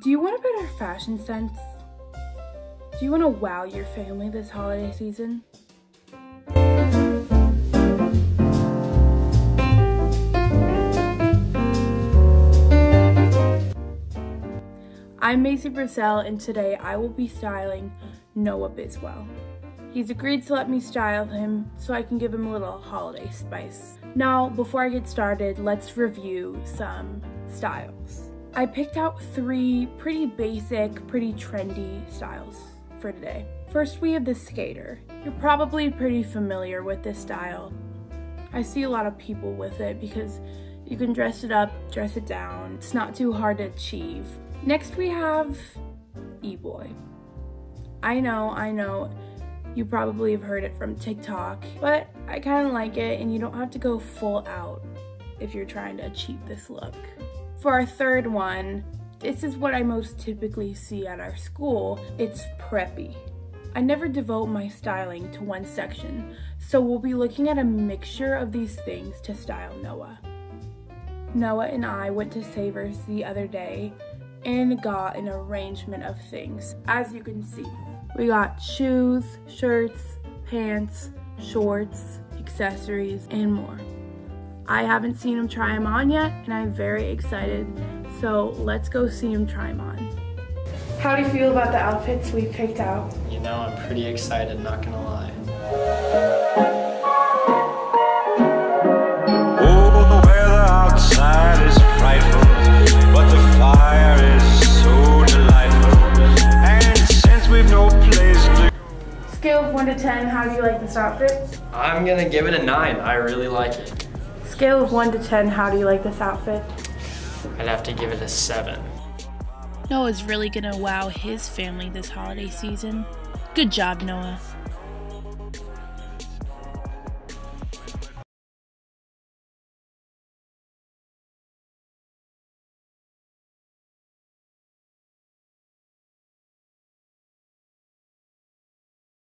Do you want a better fashion sense? Do you want to wow your family this holiday season? I'm Macy Brassell and today I will be styling Noah Biswell. He's agreed to let me style him so I can give him a little holiday spice. Now, before I get started, let's review some styles. I picked out three pretty basic, pretty trendy styles for today. First, we have the skater. You're probably pretty familiar with this style. I see a lot of people with it because you can dress it up, dress it down. It's not too hard to achieve. Next, we have E-Boy. I know, I know, you probably have heard it from TikTok, but I kind of like it and you don't have to go full out if you're trying to achieve this look. For our third one, this is what I most typically see at our school. It's preppy. I never devote my styling to one section, so we'll be looking at a mixture of these things to style Noah. Noah and I went to Savers the other day and got an arrangement of things, as you can see. We got shoes, shirts, pants, shorts, accessories, and more. I haven't seen him try them on yet, and I'm very excited. So let's go see him try them on. How do you feel about the outfits we picked out? You know, I'm pretty excited, not gonna lie. Oh, the weather outside is frightful, but the fire is so delightful. And since we've no place to Scale of 1 to 10, how do you like this outfit? I'm gonna give it a 9. I really like it. Scale of 1 to 10, how do you like this outfit? I'd have to give it a 7. Noah's really gonna wow his family this holiday season. Good job, Noah.